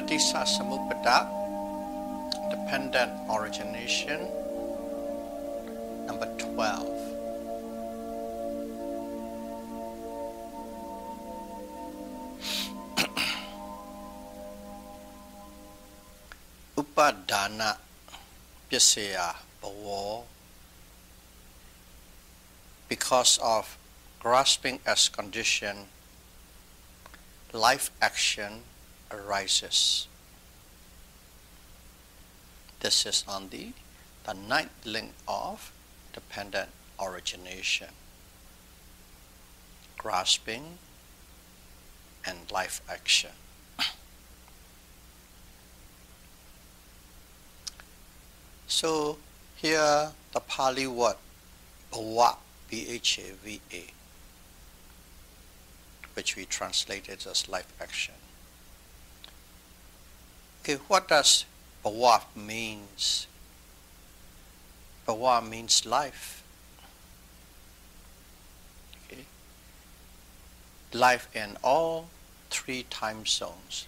Paticcasamuppada, dependent origination. Number 12. Upadana Pisaya Bhava because of grasping as condition, life action arises. This is on the, the ninth link of dependent origination. Grasping and life action. so here the Pali word bhava, B-H-A-V-A, which we translated as life action. Okay, what does bhava means? Bhava means life. Life in all three time zones.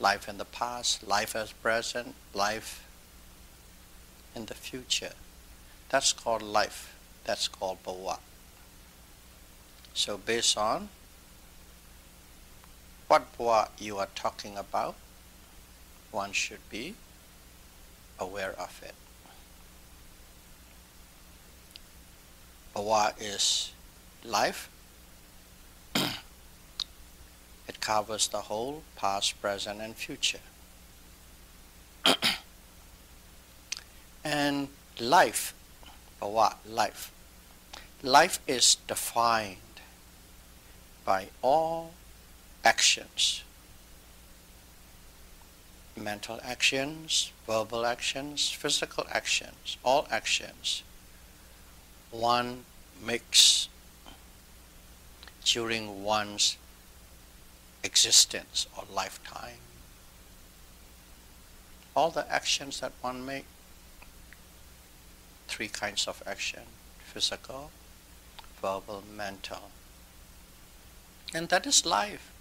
Life in the past, life as present, life in the future. That's called life. That's called bhava. So based on what bhava you are talking about, one should be aware of it. Bhava is life. it covers the whole past, present, and future. and life, bhava, life. Life is defined by all actions mental actions, verbal actions, physical actions, all actions, one makes during one's existence or lifetime. All the actions that one makes, three kinds of action physical, verbal, mental. And that is life.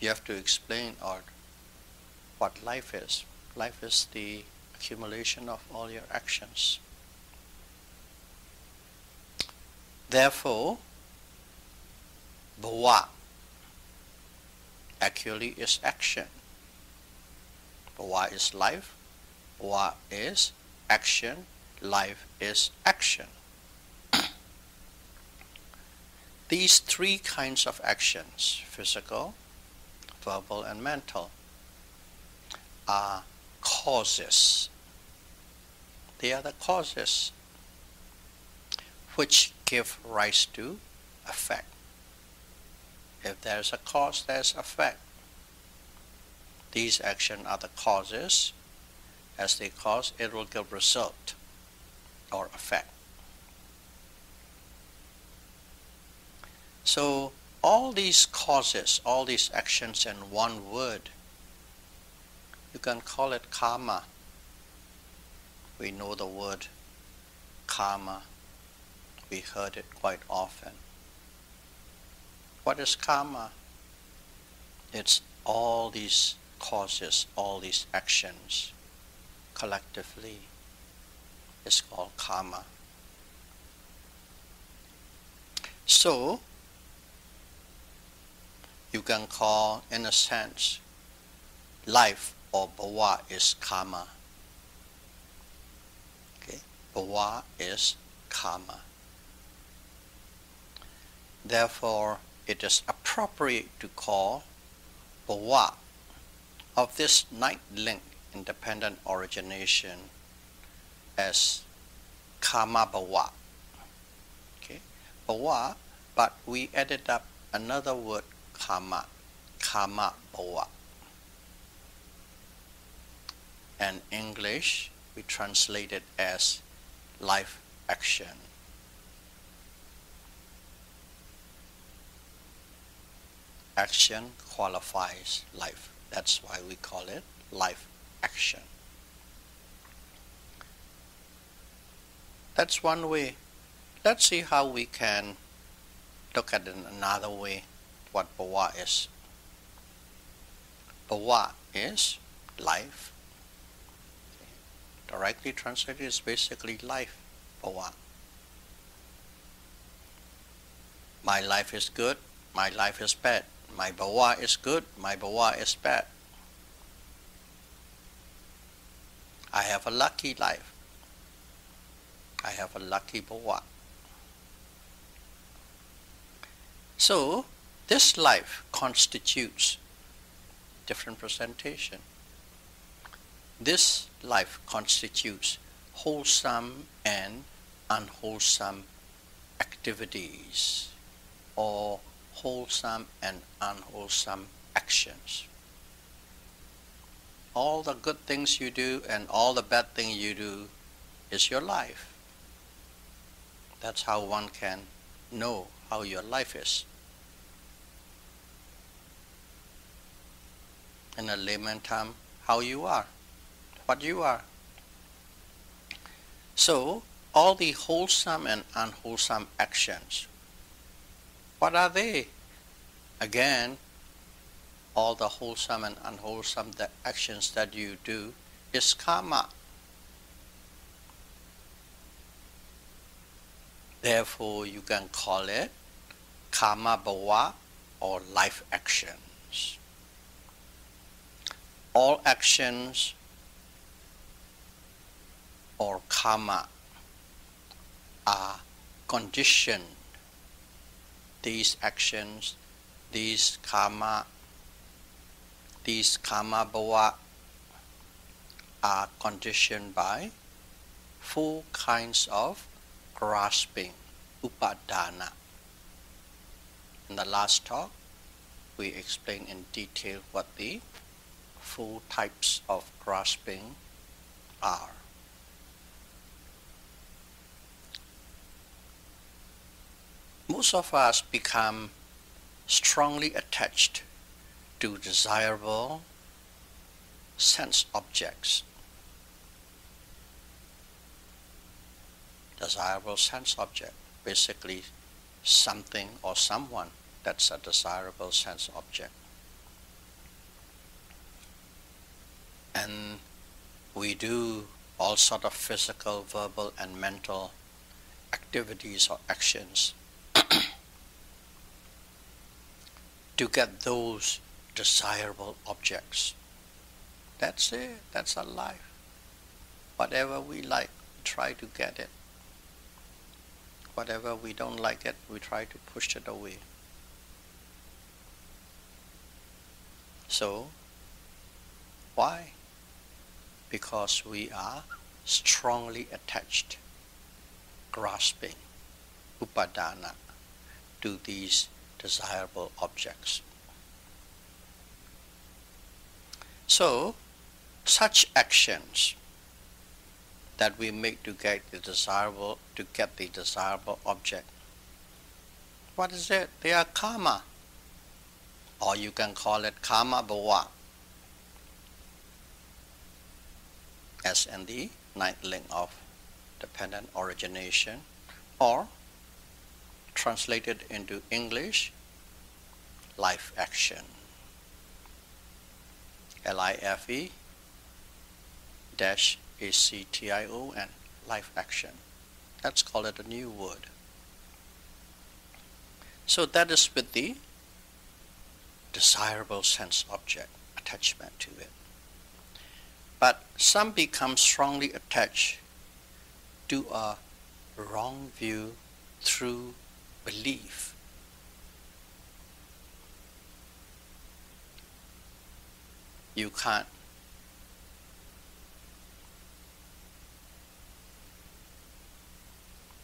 You have to explain or what life is. Life is the accumulation of all your actions. Therefore, bhava actually is action. Bhava is life, bhava is action, life is action. These three kinds of actions physical, verbal, and mental are causes. They are the causes which give rise to effect. If there's a cause, there's effect. These actions are the causes. As they cause, it will give result or effect. So all these causes, all these actions in one word you can call it karma. We know the word karma. We heard it quite often. What is karma? It's all these causes, all these actions collectively It's called karma. So, you can call, in a sense, life or bhava is karma. Okay, bhava is karma. Therefore, it is appropriate to call bhava of this ninth link independent origination as karma bhava. Okay, bhava, but we added up another word karma, karma bhava and English we translate it as life action. Action qualifies life. That's why we call it life action. That's one way. Let's see how we can look at it another way what bhava is. Bhava is life. Directly translated is basically life, Bhava. My life is good, my life is bad. My bhava is good, my bhava is bad. I have a lucky life. I have a lucky bhava. So, this life constitutes different presentation. This life constitutes wholesome and unwholesome activities or wholesome and unwholesome actions. All the good things you do and all the bad things you do is your life. That's how one can know how your life is. In a layman term, how you are, what you are. So, all the wholesome and unwholesome actions what are they? Again, all the wholesome and unwholesome the actions that you do is karma. Therefore, you can call it karma bhava or life actions. All actions or karma are conditioned these actions, these karma, these karma bhava are conditioned by four kinds of grasping, upadana. In the last talk, we explained in detail what the four types of grasping are. Most of us become strongly attached to desirable sense objects. Desirable sense object, basically something or someone that's a desirable sense object. And we do all sort of physical, verbal, and mental activities or actions to get those desirable objects. That's it. That's our life. Whatever we like, we try to get it. Whatever we don't like it, we try to push it away. So, why? Because we are strongly attached, grasping, upadana, to these desirable objects. So, such actions that we make to get the desirable to get the desirable object. What is it? They are karma. Or you can call it karma bhava. As in the ninth link of dependent origination or translated into English, life action. L-I-F-E dash A-C-T-I-O-N, life action. Let's call it a new word. So that is with the desirable sense object attachment to it. But some become strongly attached to a wrong view through belief. You can't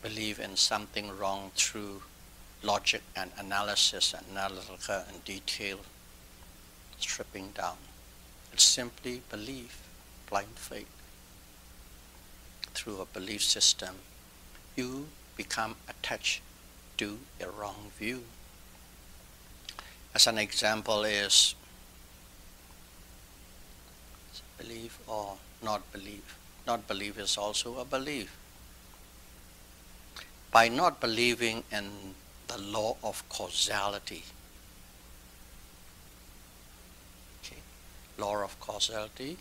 believe in something wrong through logic and analysis and analytical and detail stripping down. It's simply belief, blind faith. Through a belief system, you become attached to a wrong view. As an example is believe or not believe. Not believe is also a belief. By not believing in the law of causality, okay, law of causality.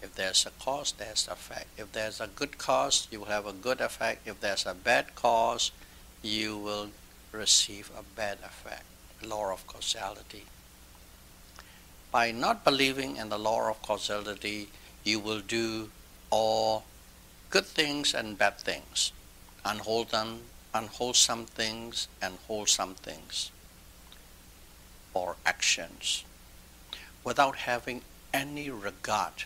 If there's a cause, there's effect. If there's a good cause, you will have a good effect. If there's a bad cause, you will receive a bad effect. Law of causality. By not believing in the law of causality, you will do all good things and bad things, unwholesome, unwholesome things and wholesome things, or actions, without having any regard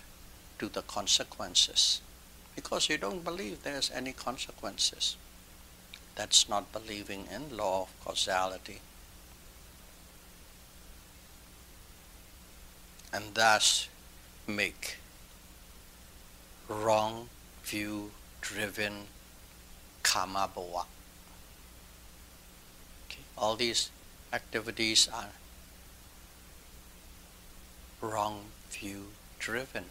to the consequences because you don't believe there's any consequences. That's not believing in law of causality. And thus make wrong view driven karma bhava. Okay. All these activities are wrong view driven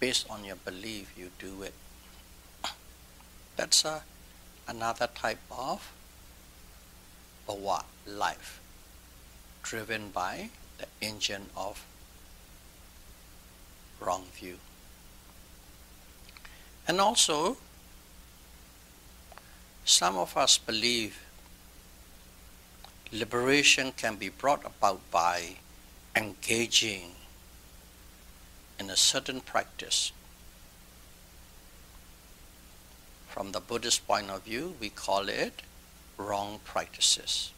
based on your belief, you do it. That's a, another type of bhava, life, driven by the engine of wrong view. And also, some of us believe liberation can be brought about by engaging in a certain practice. From the Buddhist point of view, we call it wrong practices.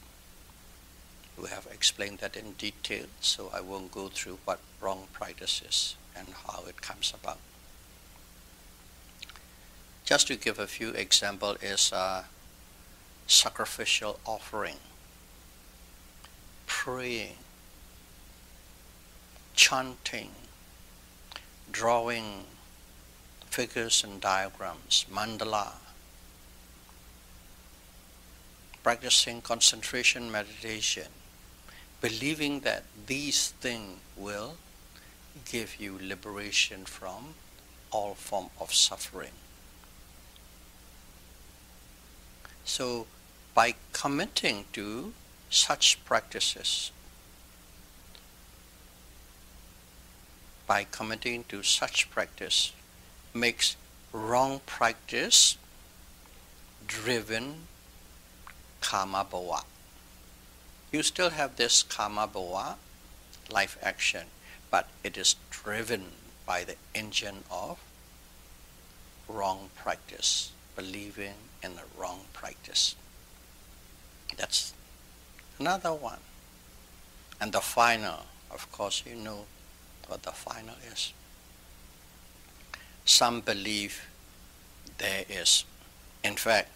We have explained that in detail, so I won't go through what wrong practice is and how it comes about. Just to give a few examples is uh, sacrificial offering, praying, chanting, drawing figures and diagrams, mandala, practicing concentration meditation, believing that these things will give you liberation from all form of suffering. So by committing to such practices, by committing to such practice makes wrong practice driven karma bhava. You still have this karma bhava life action, but it is driven by the engine of wrong practice, believing in the wrong practice. That's another one. And the final, of course, you know what the final is. Some believe there is, in fact,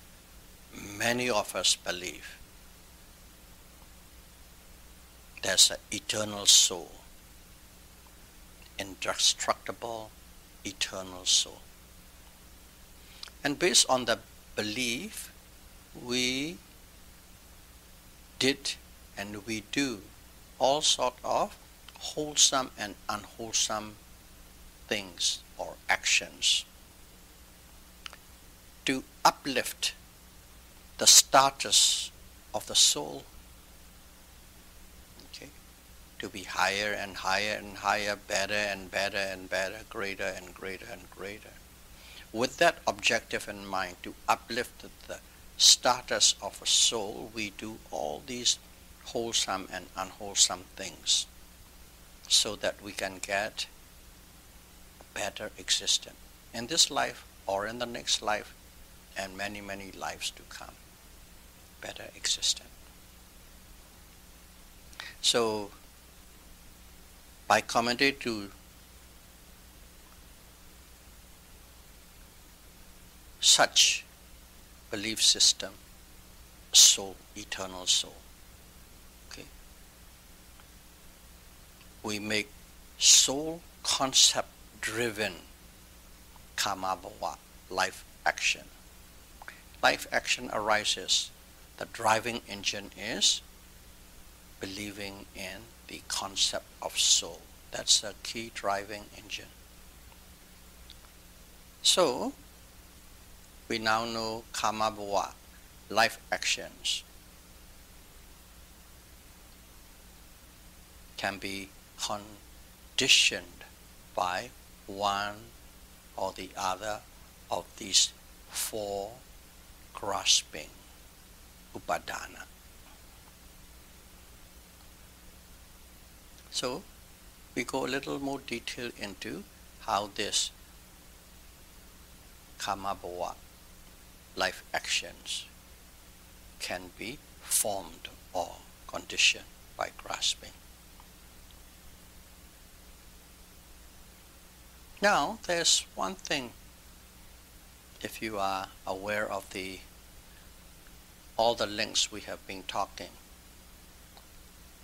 many of us believe there's an eternal soul, indestructible eternal soul. And based on the belief, we did and we do all sort of wholesome and unwholesome things or actions to uplift the status of the soul to be higher and higher and higher better and better and better greater and greater and greater with that objective in mind to uplift the status of a soul we do all these wholesome and unwholesome things so that we can get a better existence in this life or in the next life and many, many lives to come. Better existence. So, by committing to such belief system, soul, eternal soul, we make soul concept driven karma bhava, life action. Life action arises. The driving engine is believing in the concept of soul. That's the key driving engine. So, we now know karma bhava, life actions, can be conditioned by one or the other of these four grasping upadana. So we go a little more detail into how this karma bhava, life actions, can be formed or conditioned by grasping. Now, there's one thing, if you are aware of the all the links we have been talking.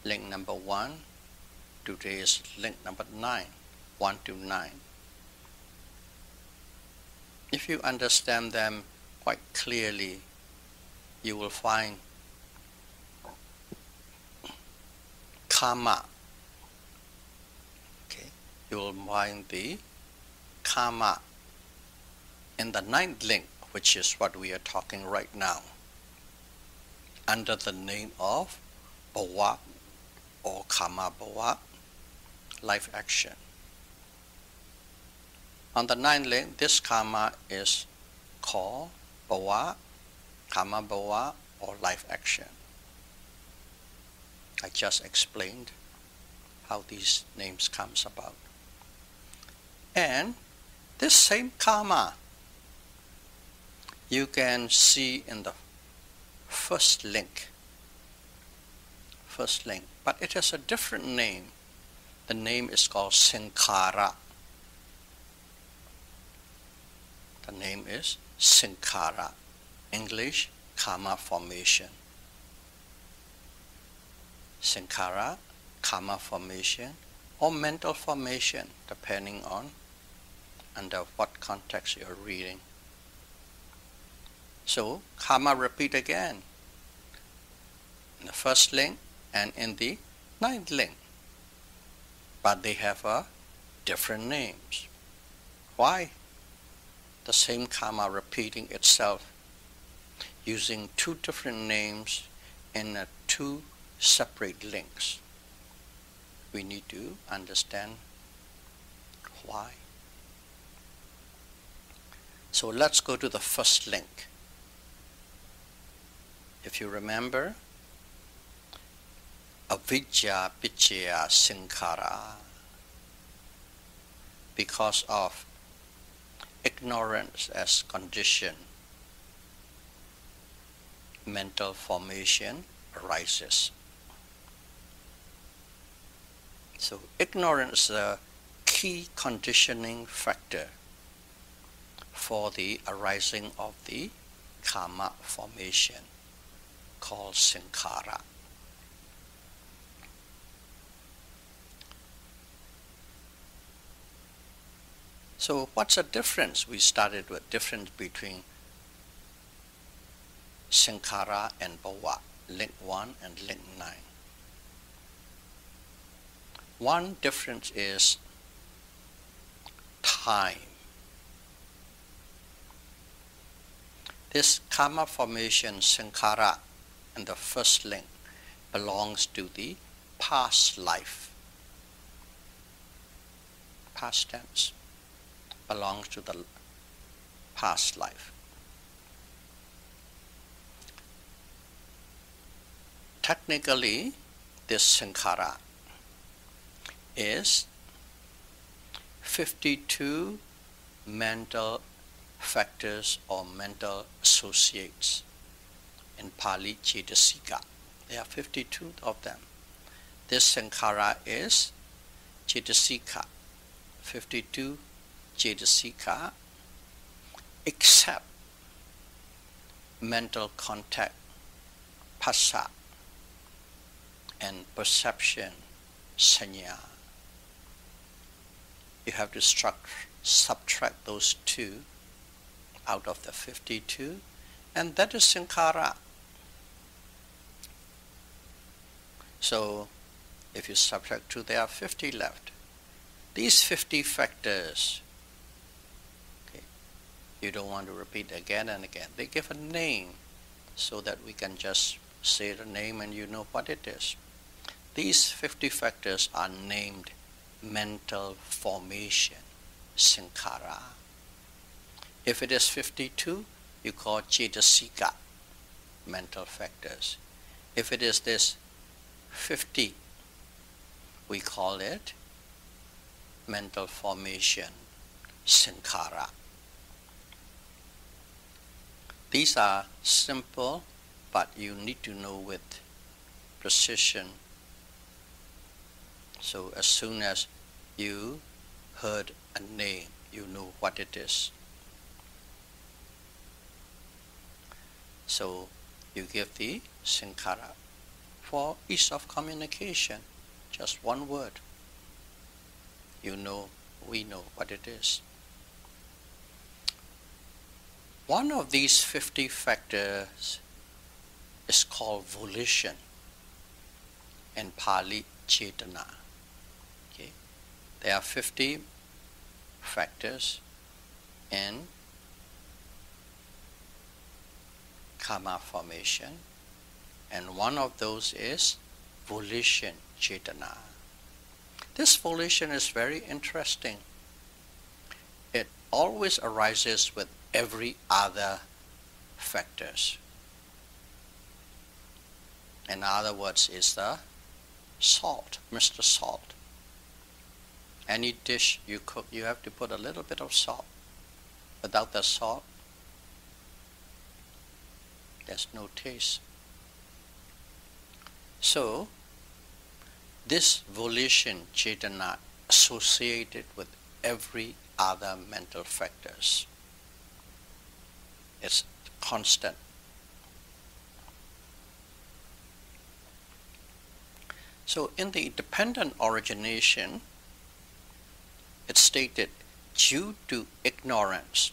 Link number one, today is link number nine, one to nine. If you understand them quite clearly, you will find karma. Okay, you will find the karma in the ninth link, which is what we are talking right now, under the name of bhava or karma bhava, life action. On the ninth link, this karma is called bhava, karma bhava, or life action. I just explained how these names comes about. And this same karma you can see in the first link. First link. But it has a different name. The name is called Sankhara. The name is Sankhara. English, karma formation. Sankhara, karma formation, or mental formation, depending on under what context you're reading. So karma repeat again in the first link and in the ninth link. But they have a different names. Why? The same karma repeating itself using two different names in uh, two separate links. We need to understand why. So let's go to the first link. If you remember, avidya pichaya sankhara, because of ignorance as condition, mental formation arises. So ignorance is a key conditioning factor for the arising of the karma formation called sankhara. So what's the difference? We started with difference between sankhara and bhava, link 1 and link 9. One difference is time. This karma formation, sankhara, in the first link belongs to the past life. Past tense belongs to the past life. Technically, this sankhara is 52 mental factors or mental associates. In Pali, Cetasika. There are 52 of them. This Sankhara is Cetasika, 52 Cetasika, except mental contact, phassa, and perception, sanya. You have to subtract those two out of the 52, and that is sankhara. So if you subtract 2, there are 50 left. These 50 factors, you don't want to repeat again and again. They give a name so that we can just say the name and you know what it is. These 50 factors are named mental formation, sankhara. If it is 52, you call cetasika, mental factors. If it is this 50, we call it mental formation, sankhara. These are simple, but you need to know with precision. So as soon as you heard a name, you know what it is. So you give the sankhara for ease of communication, just one word. You know, we know what it is. One of these 50 factors is called volition in Pali Chetana. Okay. There are 50 factors in karma formation, and one of those is volition, chetana. This volition is very interesting. It always arises with every other factors. In other words, is the salt, Mr. Salt. Any dish you cook, you have to put a little bit of salt. Without the salt, there's no taste. So, this volition, chetana, associated with every other mental factors. It's constant. So in the dependent origination, it's stated due to ignorance,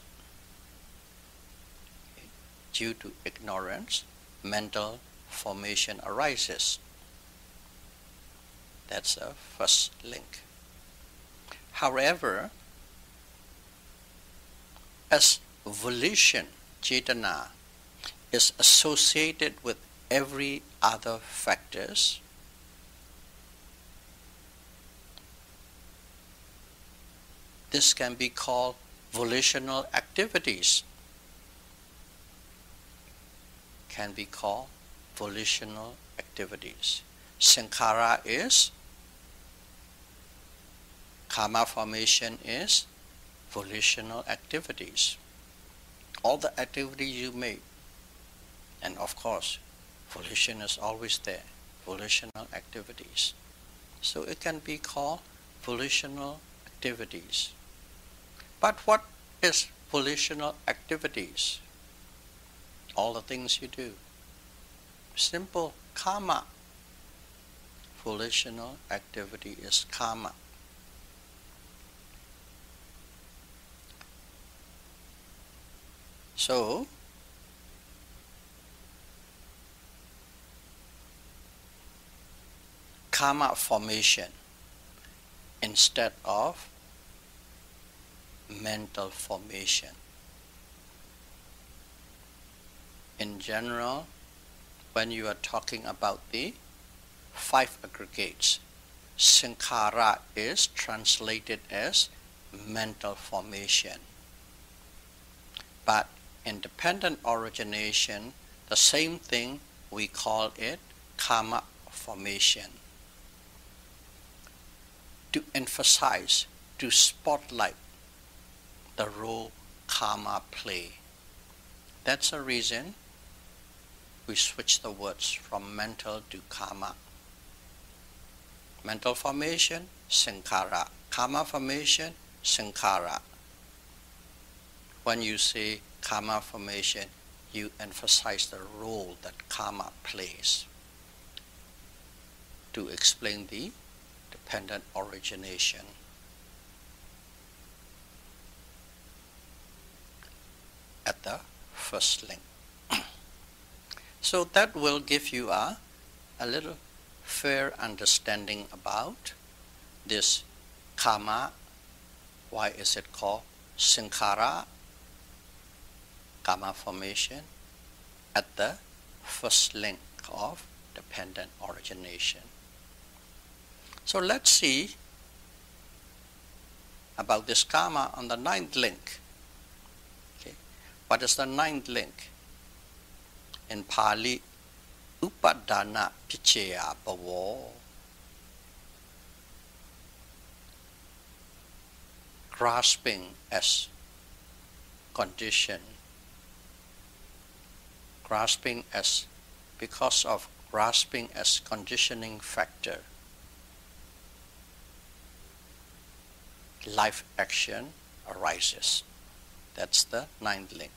due to ignorance, mental formation arises. That's the first link. However, as volition, chetana, is associated with every other factors, this can be called volitional activities can be called volitional activities. Sankhara is, karma formation is volitional activities. All the activities you make, and of course, volition is always there, volitional activities. So it can be called volitional activities. But what is volitional activities? all the things you do. Simple karma. Volitional activity is karma. So, karma formation instead of mental formation. in general, when you are talking about the five aggregates, sankhara is translated as mental formation. But independent origination, the same thing, we call it karma formation. To emphasize, to spotlight the role karma play. That's a reason we switch the words from mental to karma. Mental formation, sankhara. Karma formation, sankhara. When you say karma formation, you emphasize the role that karma plays to explain the dependent origination. At the first link. So that will give you a, a little fair understanding about this karma. Why is it called sankhara? Karma formation at the first link of dependent origination. So let's see about this karma on the ninth link. Okay. What is the ninth link? In Pali, Upadana Pichaya Bhavo. Grasping as condition. Grasping as because of grasping as conditioning factor. life action arises. That's the ninth link.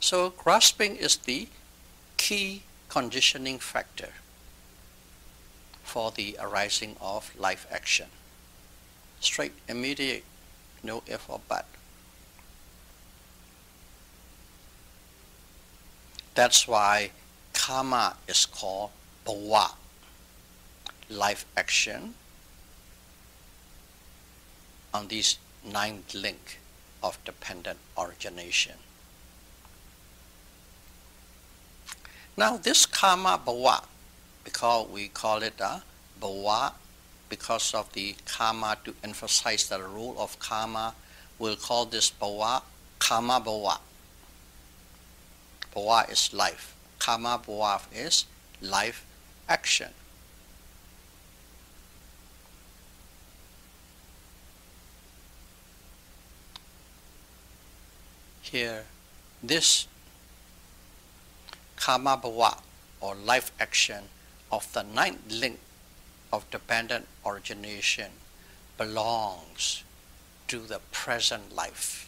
So grasping is the key conditioning factor for the arising of life action. Straight, immediate, no if or but. That's why karma is called bhava, life action on this ninth link of dependent origination. Now this karma bhava, because we call it uh, a bhava, because of the karma to emphasize the rule of karma, we'll call this bhava karma bhava. Bhava is life. Karma bhava is life action. here this karma bhava or life action of the ninth link of dependent origination belongs to the present life.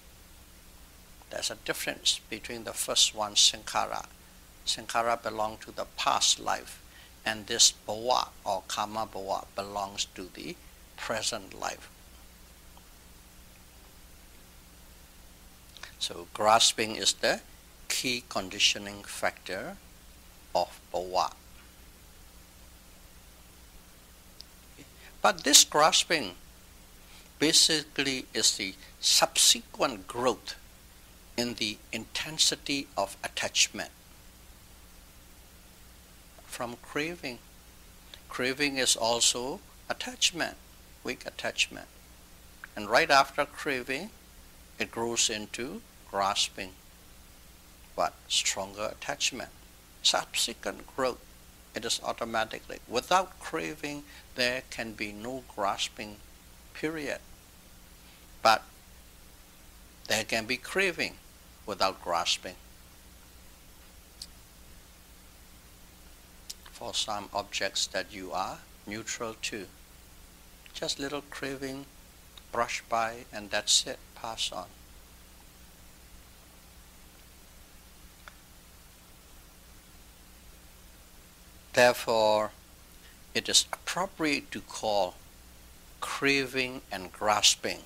There's a difference between the first one, sankhara. Sankhara belongs to the past life, and this bhava or karma bhava belongs to the present life. So grasping is the key conditioning factor of bhava. But this grasping basically is the subsequent growth in the intensity of attachment from craving. Craving is also attachment, weak attachment. And right after craving, it grows into grasping, but stronger attachment. Subsequent growth, it is automatically. Without craving, there can be no grasping, period. But there can be craving without grasping. For some objects that you are neutral to, just little craving, brush by, and that's it, pass on. Therefore, it is appropriate to call craving and grasping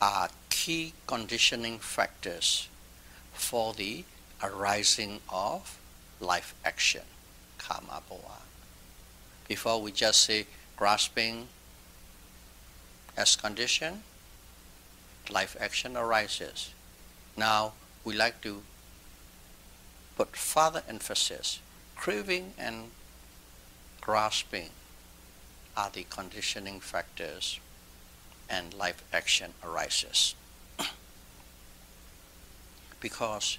are key conditioning factors for the arising of life action, karma bhava. Before we just say grasping as condition, life action arises. Now we like to put further emphasis Craving and grasping are the conditioning factors and life action arises. Because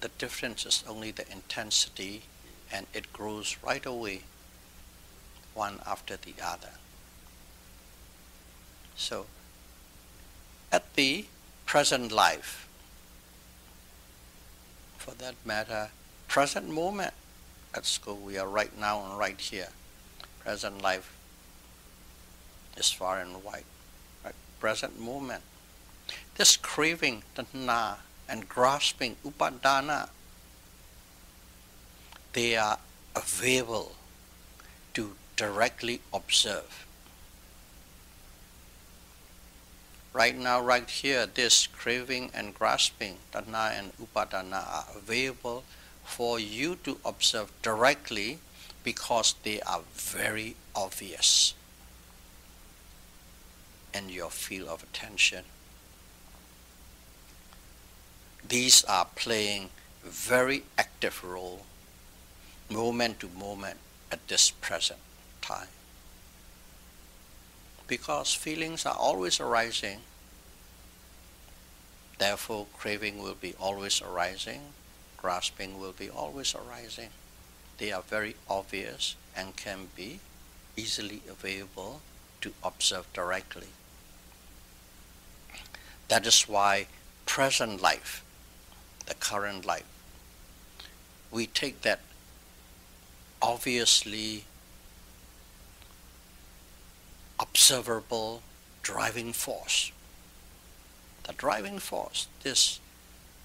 the difference is only the intensity and it grows right away one after the other. So, at the present life, for that matter, present moment at school. We are right now and right here. Present life is far and wide. Right? Present moment. This craving, tanha, and grasping, upadana, they are available to directly observe. Right now, right here, this craving and grasping, tanha and upadana are available for you to observe directly because they are very obvious in your field of attention. These are playing very active role moment to moment at this present time. Because feelings are always arising, therefore craving will be always arising, grasping will be always arising. They are very obvious and can be easily available to observe directly. That is why present life, the current life, we take that obviously observable driving force. The driving force, this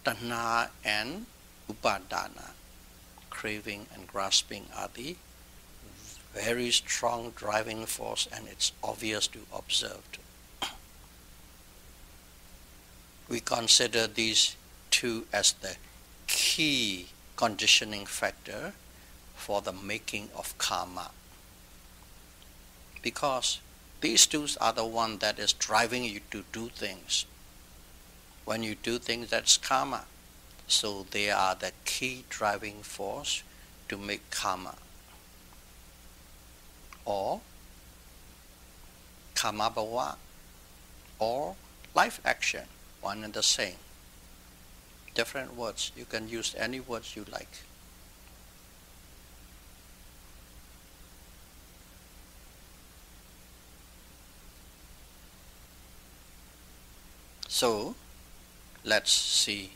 tanha and upadana, craving and grasping are the very strong driving force and it's obvious to observe. we consider these two as the key conditioning factor for the making of karma. Because these two are the one that is driving you to do things. When you do things, that's karma. So they are the key driving force to make karma. Or karma bhava or life action one and the same. Different words. You can use any words you like. So, let's see,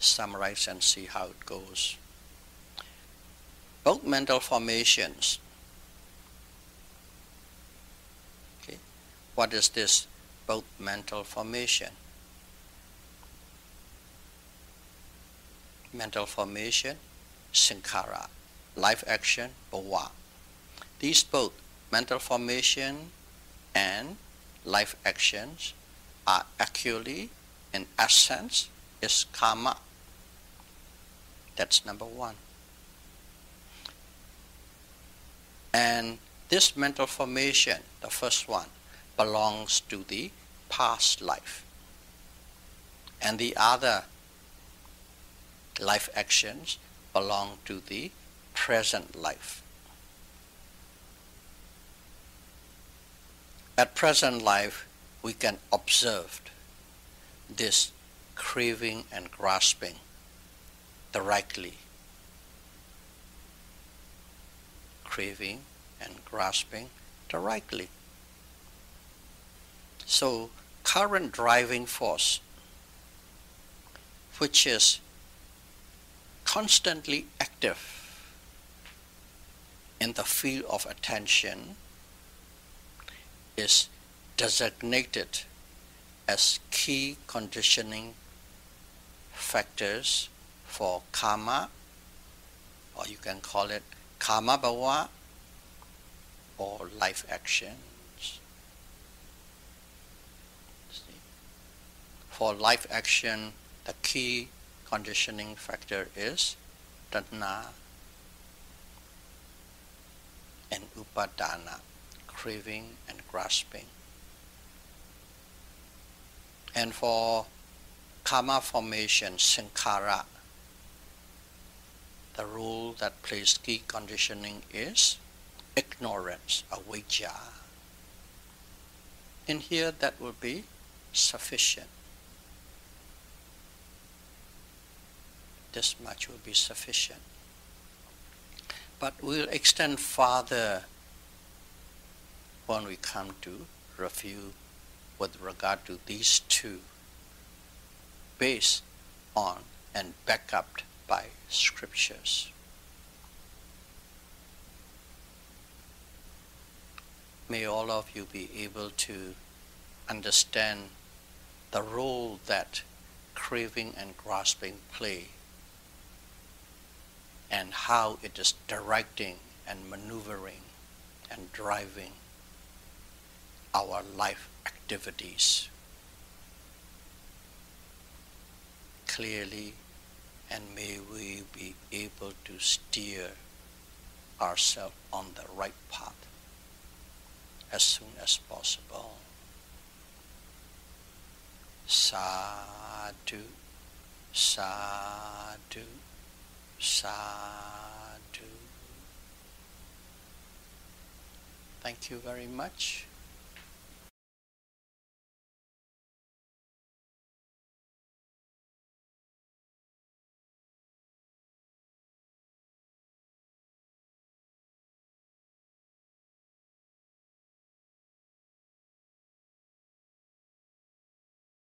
summarize and see how it goes. Both mental formations. Okay. What is this both mental formation. Mental formation, sankhara, life action, bhava. These both mental formation and life actions are actually, in essence, is karma. That's number one. And this mental formation, the first one, belongs to the past life. And the other life actions belong to the present life. At present life, we can observe this craving and grasping directly. Craving and grasping directly. So current driving force, which is constantly active in the field of attention, is designated as key conditioning factors for karma, or you can call it karma bhava or life action. for life action, the key conditioning factor is tanha and upadana, craving and grasping. And for karma formation, sankhara, the rule that plays key conditioning is ignorance, avijja. In here, that will be sufficient. This much will be sufficient. But we'll extend farther when we come to review with regard to these two based on and backed up by scriptures. May all of you be able to understand the role that craving and grasping play and how it is directing and maneuvering and driving our life activities clearly and may we be able to steer ourselves on the right path as soon as possible. Sadhu, sadhu. Sadhu. Thank you very much.